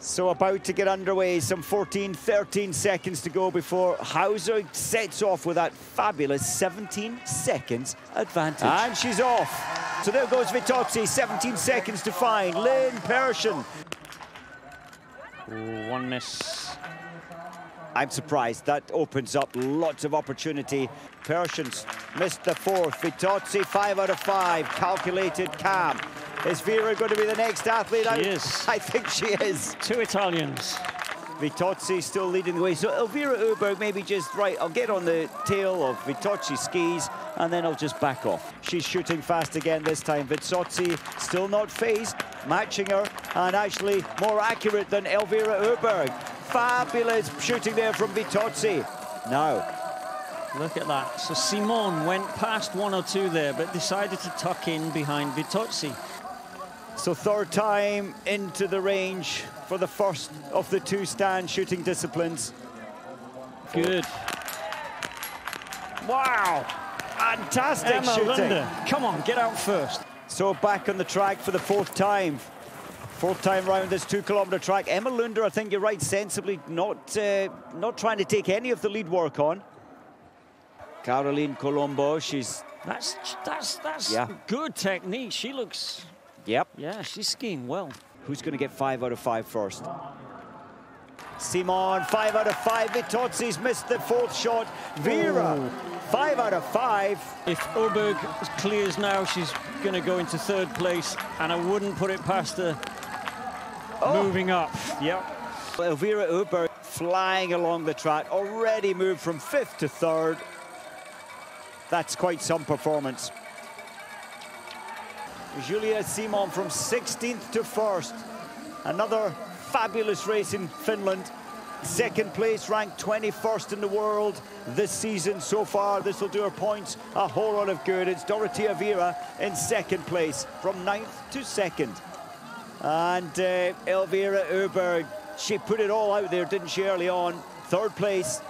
So about to get underway, some 14, 13 seconds to go before Hauser sets off with that fabulous 17 seconds advantage. And she's off. So there goes Vittozzi, 17 seconds to find. Linn Persson. Ooh, one miss. I'm surprised. That opens up lots of opportunity. Persson's missed the fourth. Vittozzi, five out of five. Calculated, calm. Is Wierer going to be the next athlete She out? is. I think she is. Two Italians. Vittozzi still leading the way. So Elvira Oeberg maybe just, right, I'll get on the tail of Vittozzi's skis and then I'll just back off. She's shooting fast again this time. Vittozzi still not phased, matching her and actually more accurate than Elvira Oeberg. Fabulous shooting there from Vittozzi. Now, Look at that. So Simon went past one or two there, but decided to tuck in behind Vittozzi. So third time into the range for the first of the two stand shooting disciplines. Good. Wow, fantastic Emma shooting. Come on, get out first. So back on the track for the fourth time. Fourth time round this two kilometre track. Emma Lunder, I think you're right, sensibly not uh, not trying to take any of the lead work on. Caroline Colombo, she's, That's that's that's Yeah. good technique. She looks, yep. yeah, she's skiing well. Who's going to get five out of five first? Simon, five out of five. Vittozzi's missed the fourth shot. Wierer, Oh. five out of five. If Oeberg clears now, she's going to go into third place, and I wouldn't put it past her Oh. moving up. Yep. Well, Elvira Oeberg flying along the track, already moved from fifth to third. That's quite some performance. Julia Simon from 16th to first. Another fabulous race in Finland. Second place, ranked 21st in the world this season so far. This will do her points a whole lot of good. It's Dorothea Wierer in second place from ninth to second. And uh, Elvira Oeberg, she put it all out there, didn't she, early on? Third place.